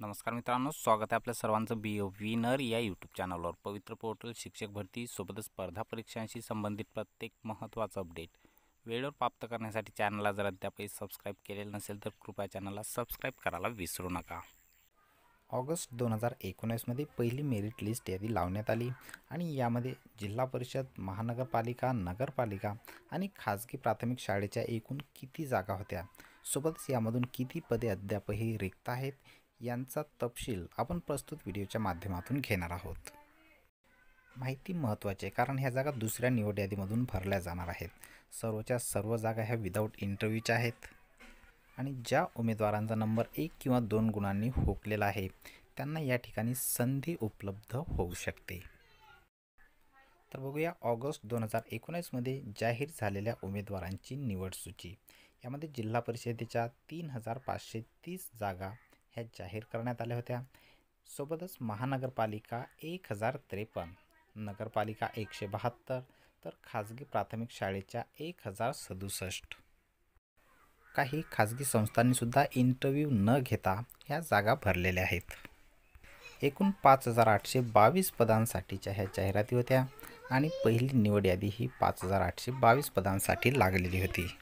नमस्कार मित्रांनो स्वागत आहे आपल्या सर्वांचं बी विनर या यूट्यूब चॅनलवर पवित्र पोर्टल शिक्षक भरती सोबतच स्पर्धा परीक्षांशी संबंधित प्रत्येक महत्त्वाचं अपडेट वेळेवर प्राप्त करण्यासाठी चॅनलला जर अद्यापही सबस्क्राईब केलेलं नसेल तर कृपया चॅनलला सबस्क्राईब करायला विसरू नका. ऑगस्ट दोन हजार एकोणीसमध्ये पहिली मेरिट लिस्ट यादी लावण्यात आली आणि यामध्ये जिल्हा परिषद महानगरपालिका नगरपालिका आणि खाजगी प्राथमिक शाळेच्या एकूण किती जागा होत्या? सोबतच यामधून किती पदे अद्यापही रिक्त आहेत? यांचा तपशील आपण प्रस्तुत व्हिडिओच्या माध्यमातून घेणार आहोत. माहिती महत्त्वाची आहे कारण ह्या जागा दुसऱ्या निवड यादीमधून भरल्या जाणार आहेत. सर्वच्या सर्व जागा ह्या विदाऊट इंटरव्ह्यूच्या आहेत. आणि ज्या उमेदवारांचा नंबर एक किंवा दोन गुणांनी हुकलेला आहे त्यांना या ठिकाणी संधी उपलब्ध होऊ शकते. तर बघूया ऑगस्ट दोन हजार एकोणीसमध्ये जाहीर झालेल्या उमेदवारांची निवड सूची. यामध्ये जिल्हा परिषदेच्या तीन हजार पाचशे तीस जागा ह्या जाहीर करण्यात आल्या होत्या. सोबतच महानगरपालिका एक हजार त्रेपन्न नगरपालिका एकशे बहात्तर तर खाजगी प्राथमिक शाळेच्या एक हजार सदुसष्ट. काही खाजगी संस्थांनीसुद्धा इंटरव्ह्यू न घेता ह्या जागा भरलेल्या आहेत. एकूण पाच हजार आठशे बावीस पदांसाठीच्या ह्या जाहिराती होत्या आणि पहिली निवड यादी ही पाच हजार आठशे बावीस पदांसाठी लागलेली होती.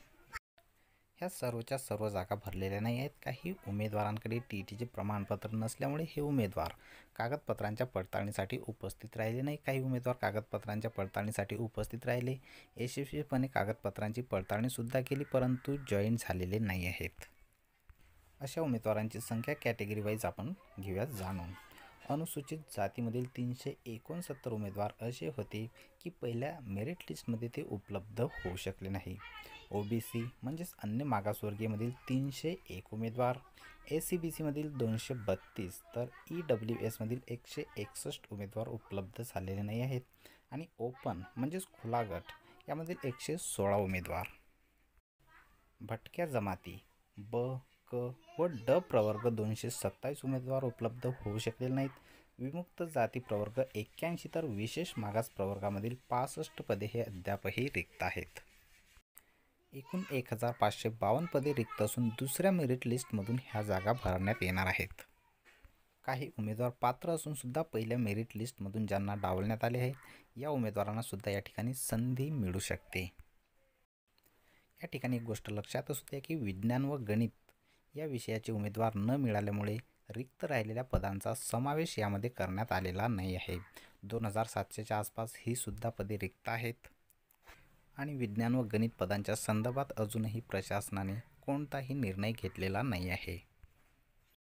ह्या सर्वच्या सर्व जागा भरलेल्या नाही आहेत. काही उमेदवारांकडे टी टीचे प्रमाणपत्र नसल्यामुळे हे उमेदवार कागदपत्रांच्या पडताळणीसाठी उपस्थित राहिले नाही. काही उमेदवार कागदपत्रांच्या पडताळणीसाठी उपस्थित राहिले. यशस्वीपणे कागदपत्रांची पडताळणीसुद्धा केली परंतु जॉईन झालेले नाही आहेत. अशा उमेदवारांची संख्या कॅटेगरी वाईज आपण घेऊयात जाणून. अनुसूचित जातीमधील तीनशे एकोणसत्तर उमेदवार असे होते की पहिल्या मेरिट लिस्टमध्ये ते उपलब्ध होऊ शकले नाही. ओ बी सी म्हणजेच अन्य मागासवर्गीयमधील तीनशे एक उमेदवार. ए सी बी सीमधील दोनशे बत्तीस तर ई डब्ल्यू एसमधील एकशे एकसष्ट उमेदवार उपलब्ध झालेले नाही आहेत. आणि ओपन म्हणजेच खुला गट यामधील एकशे सोळा उमेदवार. भटक्या जमाती ब क व ड प्रवर्ग दोनशे सत्तावीस उमेदवार उपलब्ध होऊ शकलेले नाहीत. विमुक्त जाती प्रवर्ग एक्क्याऐंशी तर विशेष मागास प्रवर्गामधील पासष्ट पदे हे अद्यापही रिक्त आहेत. एकूण एक हजार पाचशे बावन्न पदे रिक्त असून दुसऱ्या मेरिट लिस्टमधून ह्या जागा भरण्यात येणार आहेत. काही उमेदवार पात्र असून सुद्धा पहिल्या मेरिट लिस्टमधून ज्यांना डावलण्यात आले आहे या उमेदवारांना सुद्धा या ठिकाणी संधी मिळू शकते. या ठिकाणी एक गोष्ट लक्षात असू द्या की विज्ञान व गणित या विषयाचे उमेदवार न मिळाल्यामुळे रिक्त राहिलेल्या पदांचा समावेश यामध्ये करण्यात आलेला नाही आहे. दोन हजार सातशेच्या आसपास ही सुद्धा पदे रिक्त आहेत. आणि विज्ञान व गणित पदांच्या संदर्भात अजूनही प्रशासनाने कोणताही निर्णय घेतलेला नाही आहे.